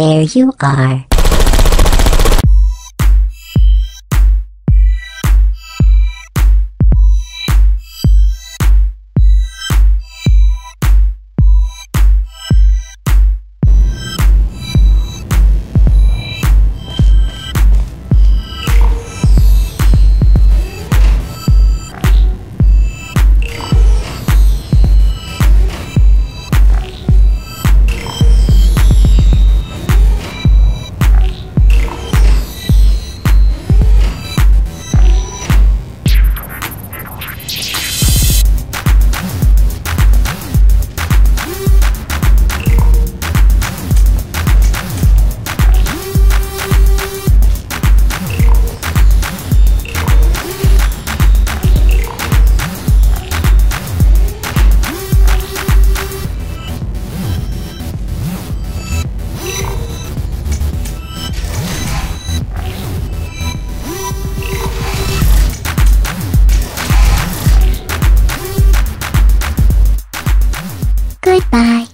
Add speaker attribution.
Speaker 1: There you are. グッバイ。